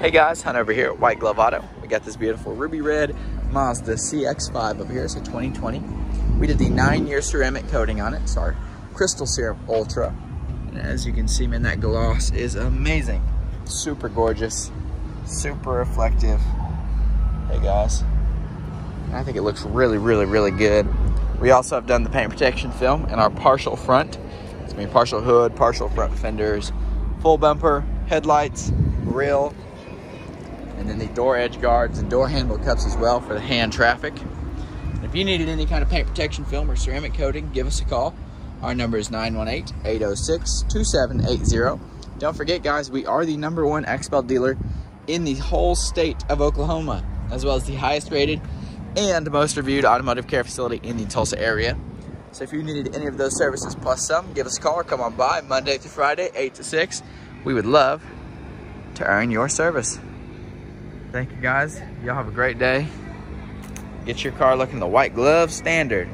Hey guys, Hunt over here at White Glove Auto. We got this beautiful ruby red Mazda CX-5 over here. It's a 2020. We did the nine year ceramic coating on it. It's our Crystal Serum Ultra. And as you can see, man, that gloss is amazing. Super gorgeous, super reflective. Hey guys, I think it looks really, really, really good. We also have done the paint protection film in our partial front. It's gonna be partial hood, partial front fenders, full bumper, headlights, grill, and then the door edge guards and door handle cups as well for the hand traffic. If you needed any kind of paint protection film or ceramic coating, give us a call. Our number is 918-806-2780. Don't forget, guys, we are the number one XPEL dealer in the whole state of Oklahoma, as well as the highest rated and most reviewed automotive care facility in the Tulsa area. So if you needed any of those services plus some, give us a call or come on by Monday through Friday, 8 to 6. We would love to earn your service. Thank you guys. Y'all have a great day. Get your car looking the white glove standard.